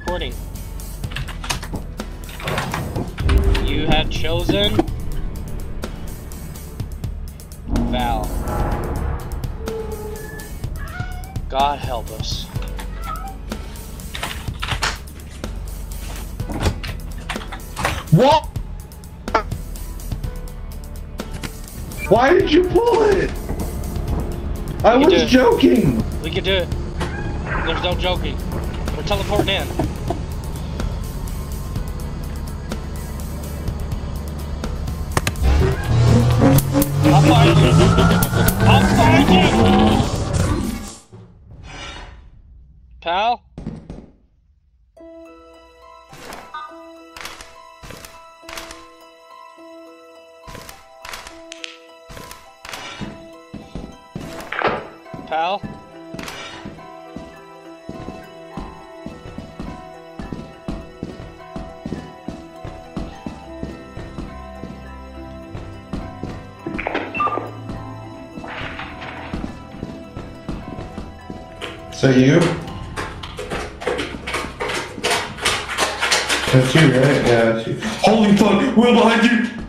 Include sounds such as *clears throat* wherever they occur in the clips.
Reporting. You had chosen Val. God help us. What? Why did you pull it? I was joking. We can do it. There's no joking. We're teleporting in. I'll find you. I'll find you. Pal? Pal? So you? That's you, right? Yeah, that's you. Holy fuck! Will behind you!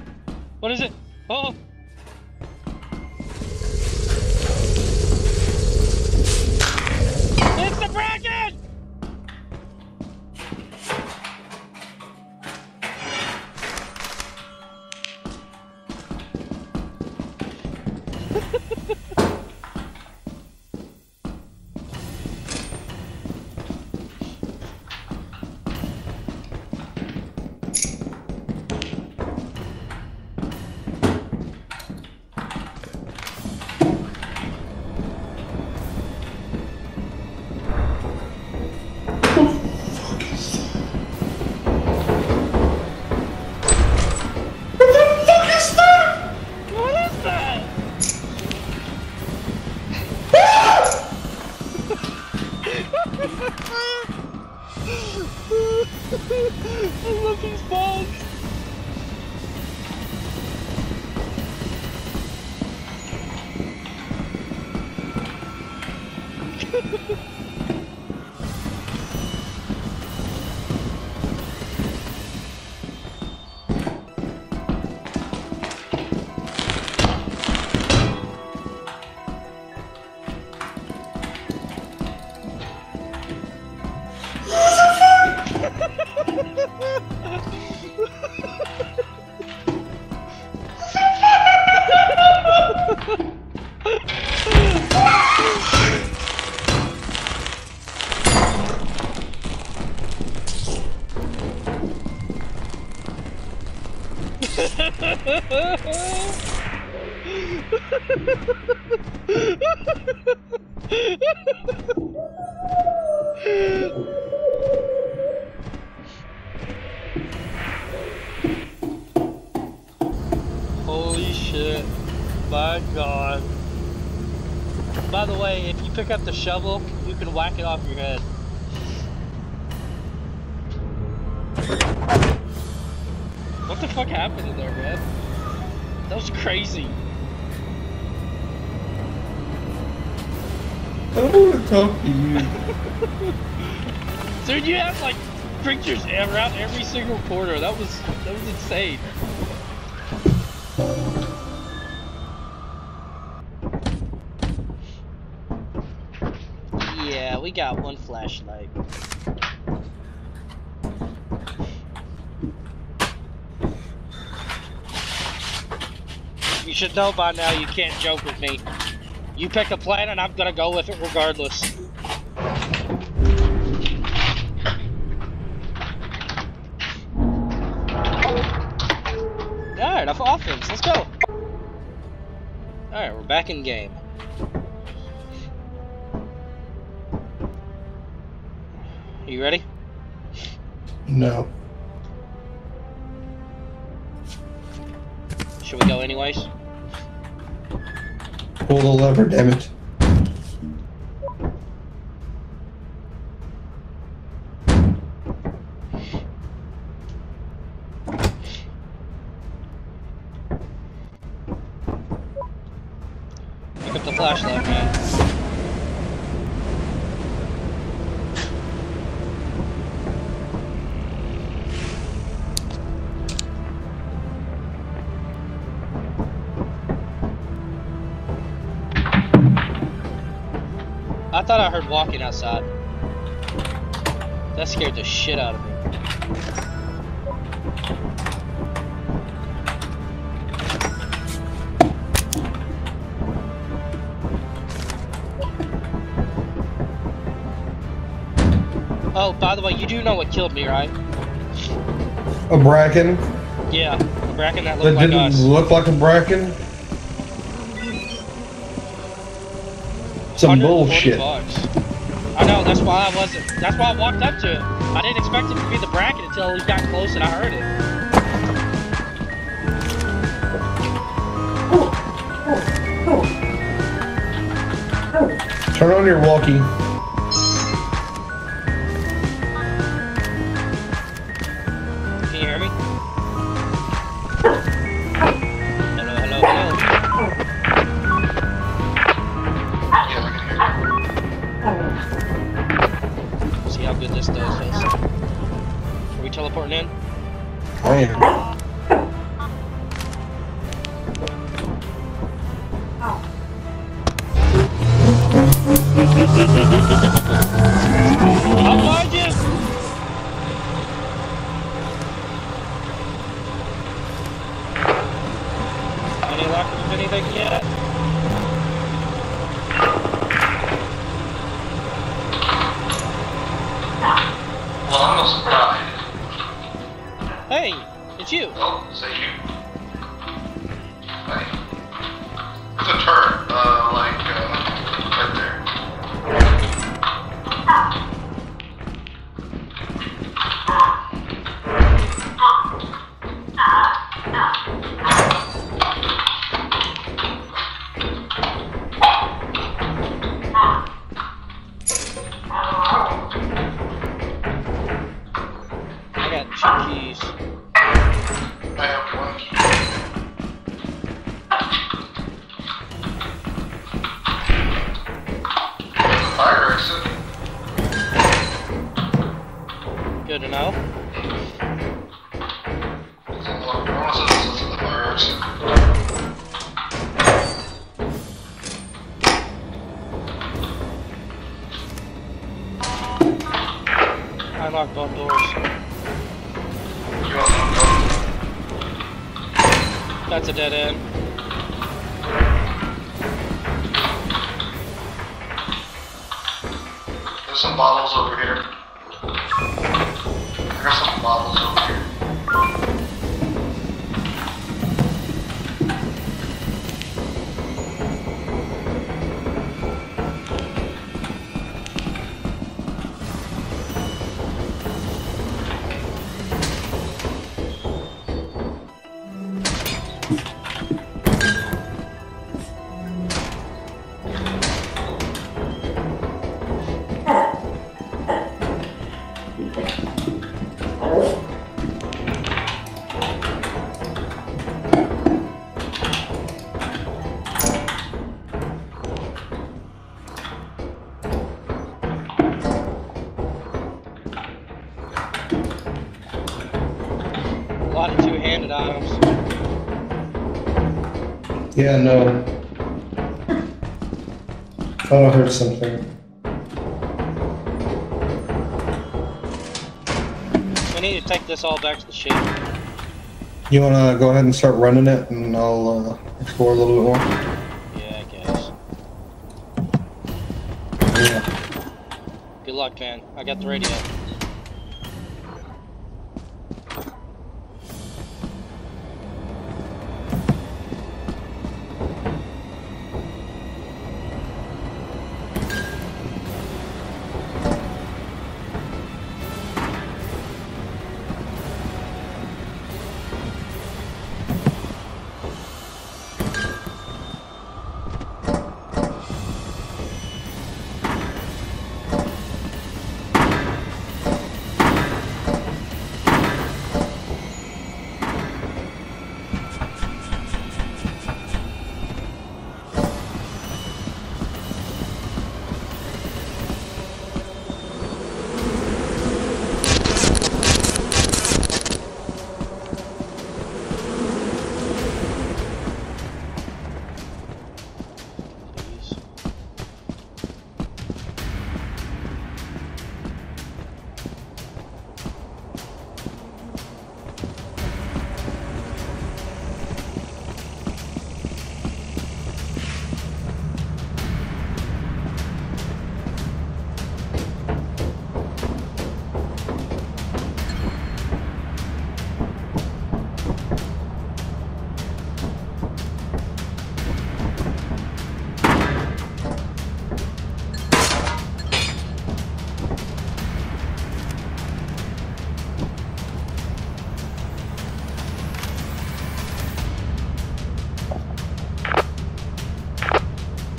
Holy shit. My god. By the way, if you pick up the shovel, you can whack it off your head. What the fuck happened in there, man? That was crazy. I don't want to talk to you. *laughs* Dude, you have like creatures around every single corner. That was that was insane. Yeah, we got one flashlight. Should know by now you can't joke with me. You pick a plan and I'm gonna go with it regardless. Alright, off offense, let's go. Alright, we're back in game. You ready? No. Should we go anyways? Pull the lever, damn it. Outside. That scared the shit out of me. Oh, by the way, you do know what killed me, right? A bracken Yeah, a bracken that that looked like didn't us. look like a bracken. Some bullshit. Bucks. That's why I wasn't. That's why I walked up to it. I didn't expect it to be the bracken until we got close and I heard it. Turn on your walkie. That's a dead end. There's some bottles over here. Yeah, no. Thought I heard something. We need to take this all back to the ship. You wanna go ahead and start running it, and I'll uh, explore a little bit more. Yeah, I guess. Yeah. Good luck, man. I got the radio.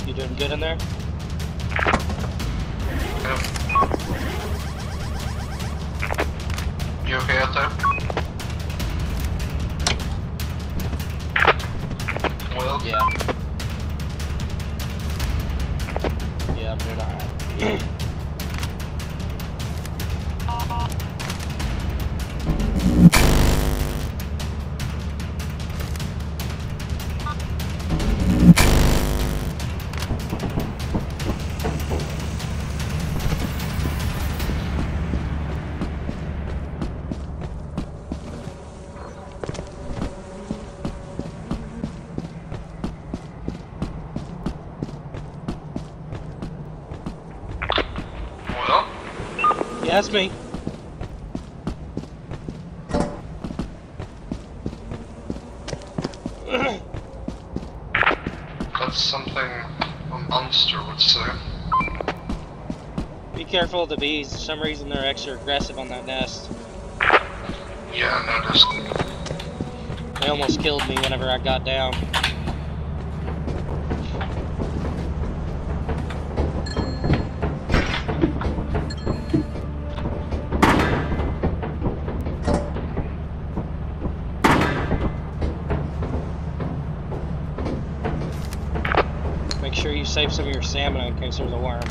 You doing good in there? Yeah. You okay out there? Well? Yeah. Yeah, I'm doing alright. *clears throat* that's me. that's something a monster would say. Be careful of the bees. For some reason they're extra aggressive on that nest. Yeah, I noticed. They almost killed me whenever I got down. Save some of your stamina in case there's a worm.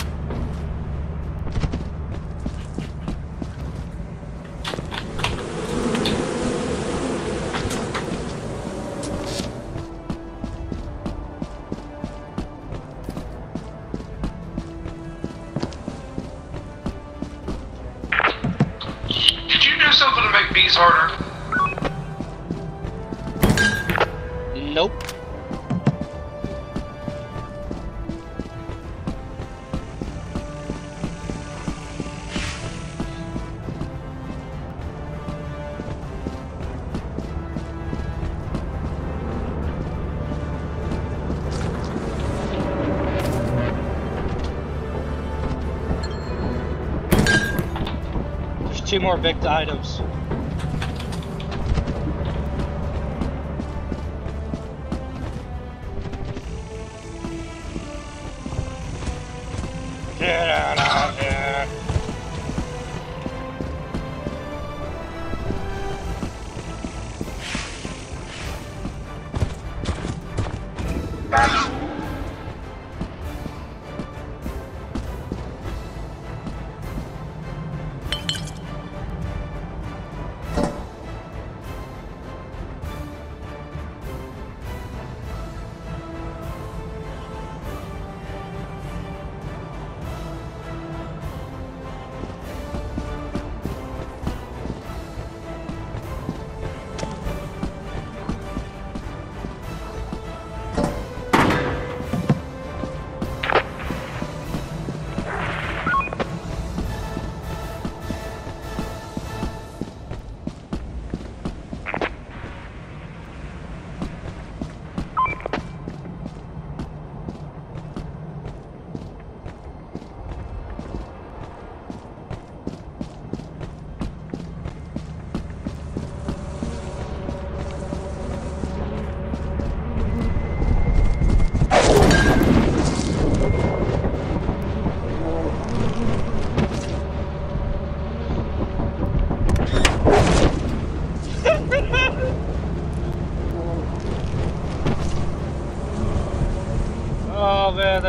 Two more big items.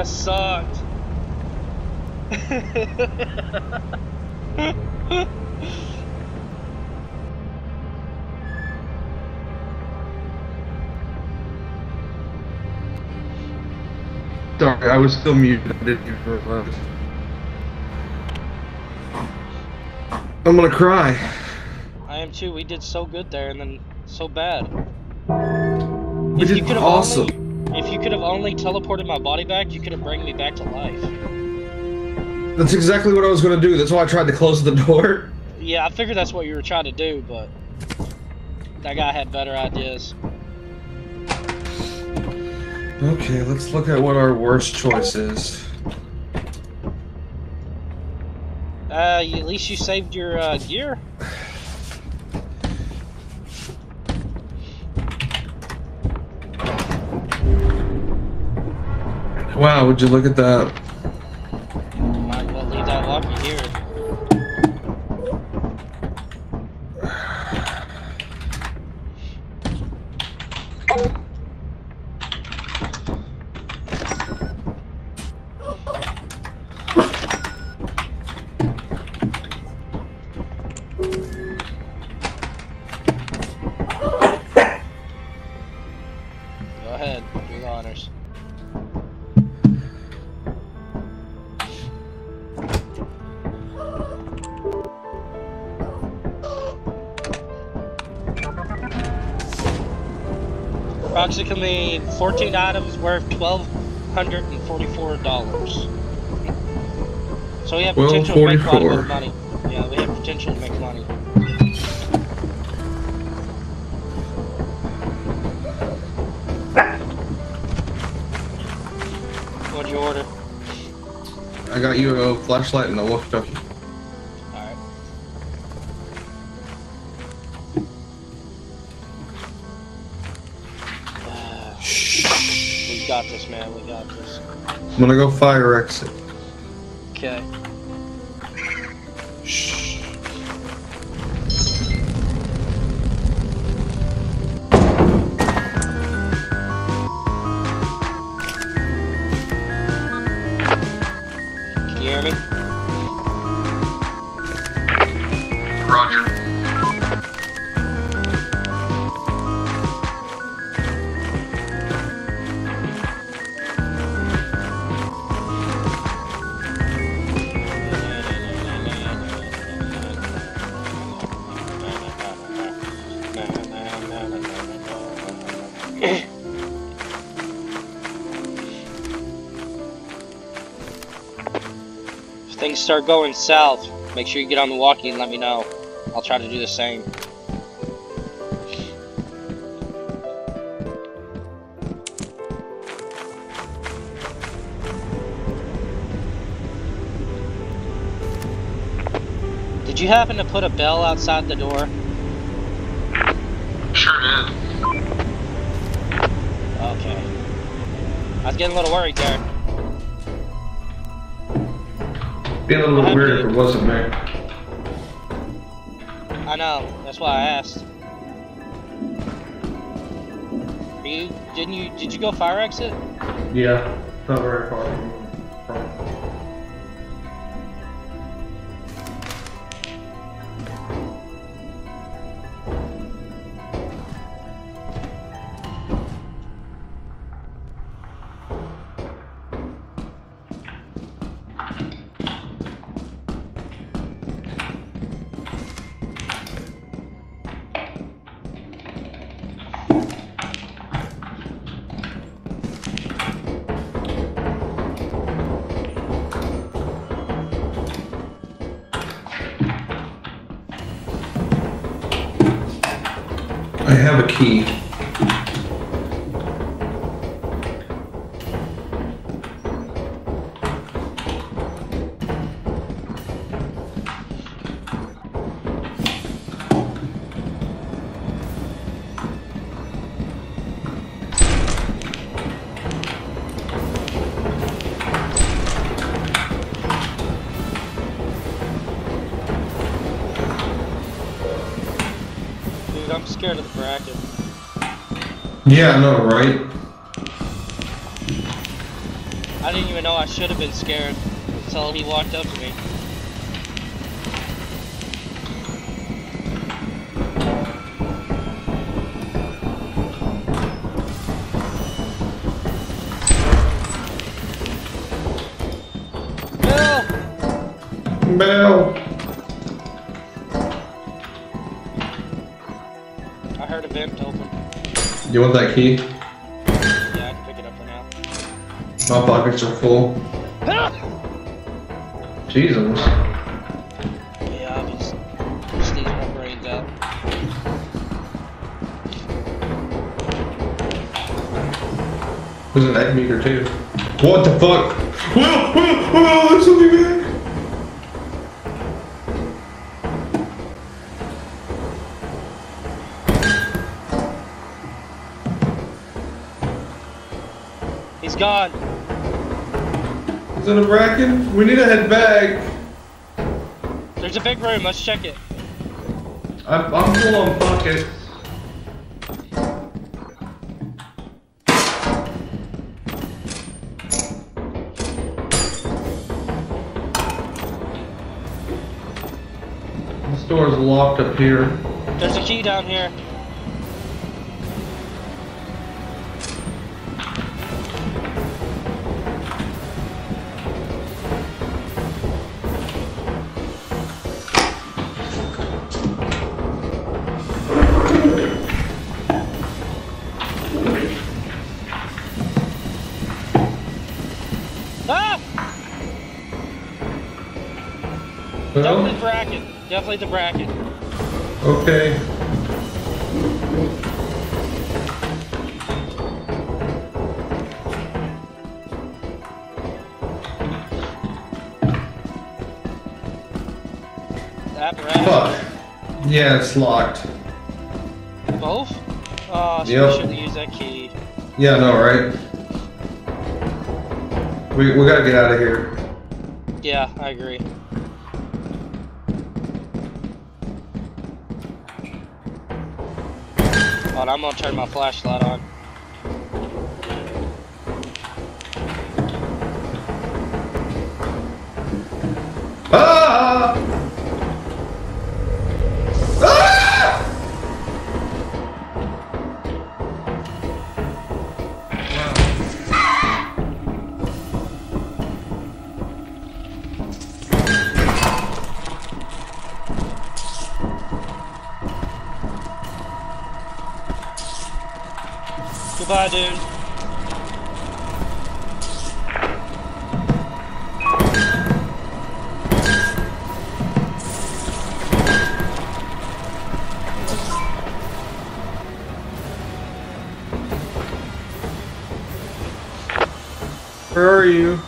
That sucked. Sorry, I was still muted. I didn't even realize. I'm gonna cry. I am too. We did so good there and then so bad. We If did awesome. If you could have only teleported my body back, you could have bring me back to life. That's exactly what I was gonna do. That's why I tried to close the door. Yeah, I figured that's what you were trying to do, but that guy had better ideas. Okay, let's look at what our worst choice is. Uh, at least you saved your uh, gear. *laughs* Wow, would you look at that? Approximately 14 items worth $1,244. So we have potential to make a bit of money. Yeah, we have potential to make money. What'd you order? I got you a flashlight and a walkie-talkie. Man. We got this. I'm gonna go fire exit. Start going south, make sure you get on the walkie and let me know. I'll try to do the same. Did you happen to put a bell outside the door? Sure did. Okay. I was getting a little worried there. Be a little weird if it wasn't me. I know. That's why I asked. Are you? Didn't you? Did you go fire exit? Yeah, not very far have a key. Yeah, I know, right? I didn't even know I should have been scared until he walked up to me. Bill! Bell. You want that key? Yeah, I can pick it up for now. My pockets are full. Jesus. Yeah, I'm just sneezing my brains out. There's an egg meter too. What the fuck? Will, Will, Will, there's something back. He's gone. Is it a bracken? We need to head back. There's a big room. Let's check it. I'm, I'm full on pockets. This door's locked up here. There's a key down here. Definitely the bracken. okay. Fuck. Yeah, it's locked. Both? Oh, so Yep. we shouldn't use that key. Yeah, no, right? We, we gotta get out of here. Yeah, I agree. Hold on, I'm gonna turn my flashlight on. Ah! Dude. Where are you?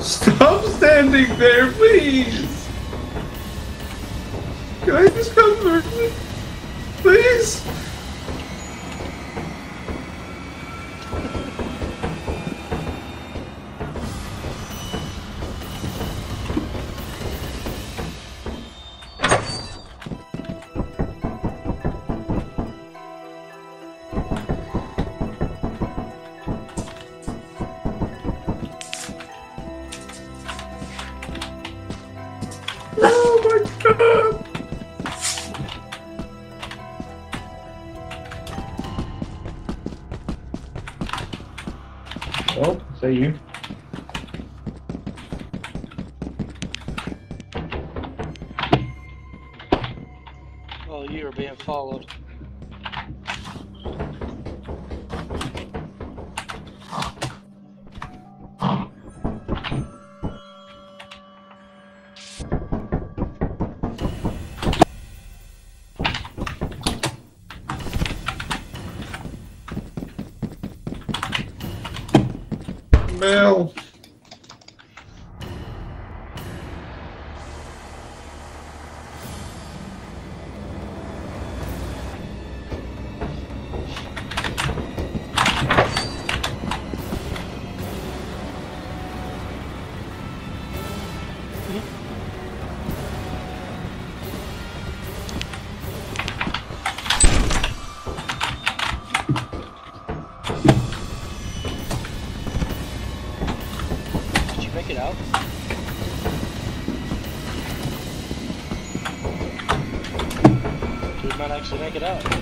Stop standing there, please! Can I just come through? Please? Mel. Actually make it out.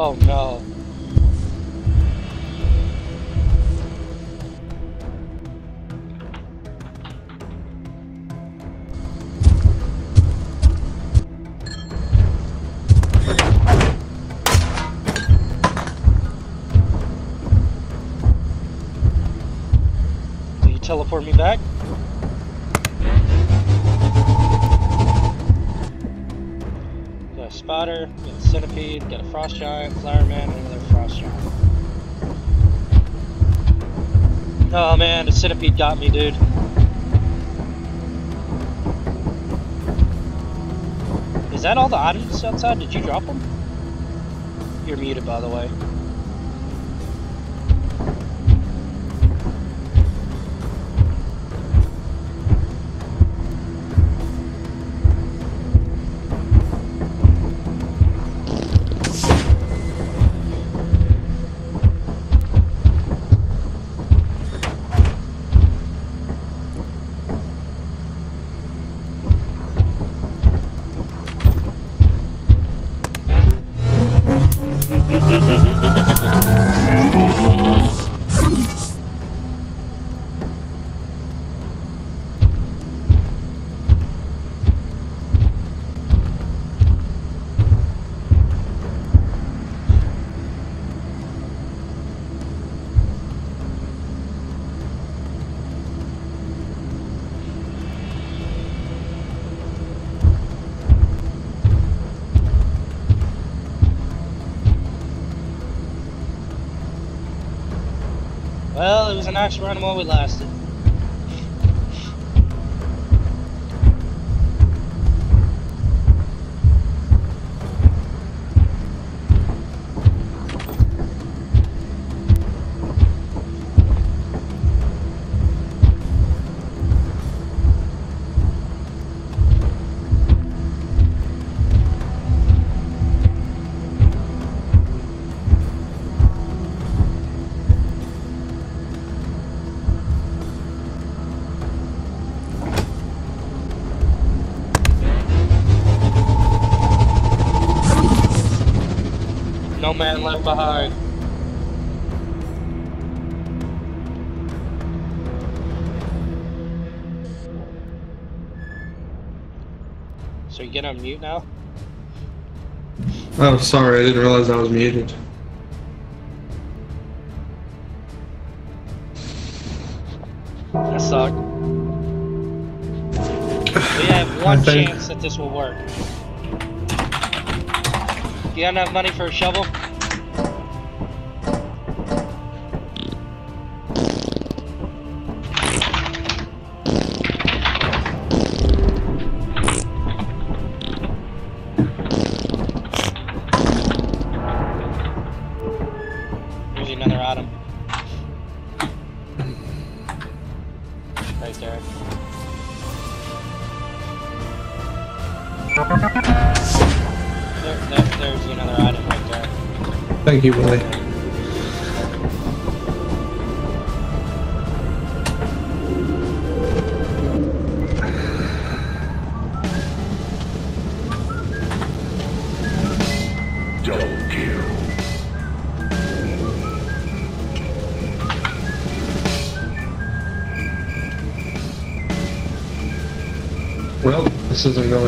Oh no. teleport me back? Centipede got me, dude. Is that all the items outside? Did you drop them? You're muted, by the way. Well, it was a nice left behind. So you get on mute now? Oh, sorry, I didn't realize I was muted. That sucked. We have *sighs* one chance that this will work. Do you have enough money for a shovel? Thank you, Willie. Well, this isn't going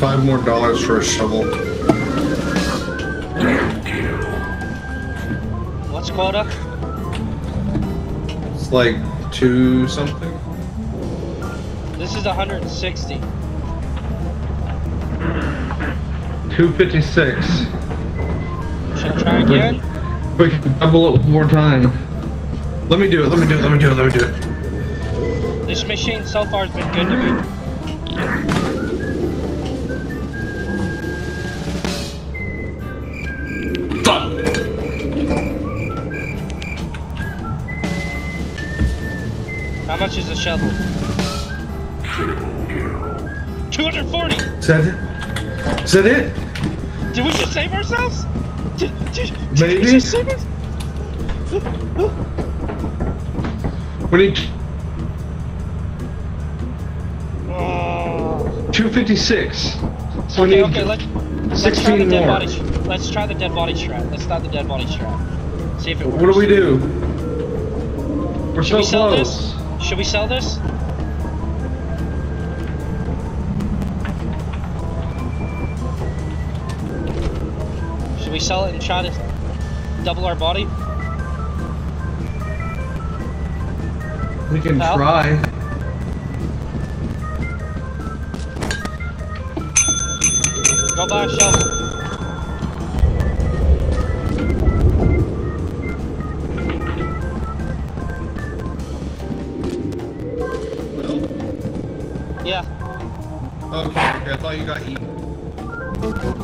five more dollars for a shovel. What's quota? It's like two something. This is 160. 256. Should I try again? We can double it one more time. Let me do it, let me do it, let me do it, let me do it. This machine so far has been good to me. Much is a shovel? 240! Is that it? Is that it? Did we just save ourselves? Did, did, did Maybe. we just save? We need Oh. 256. So Okay, okay, let, let's try the dead more. body. Let's try the dead body strat. Let's start the dead body strat. See if it works. What do we do? We're Should so we close. Should we sell this? Should we sell it and try to double our body? We can Pal? try. Go buy a shovel. I thought you got eaten.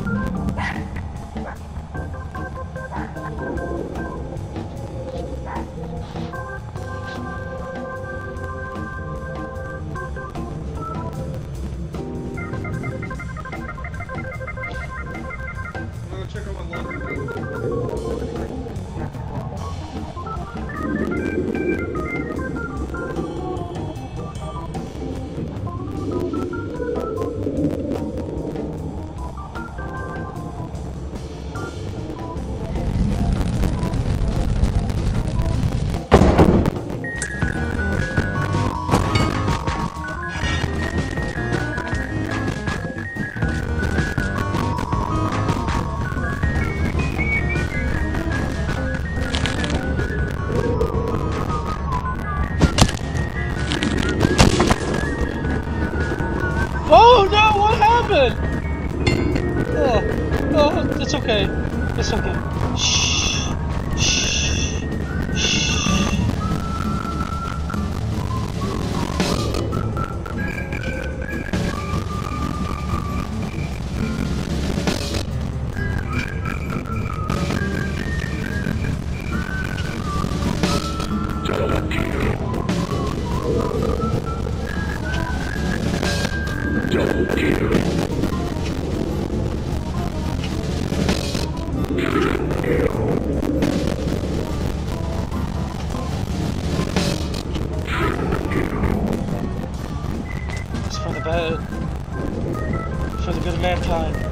Okay. It's okay. For the good of mankind.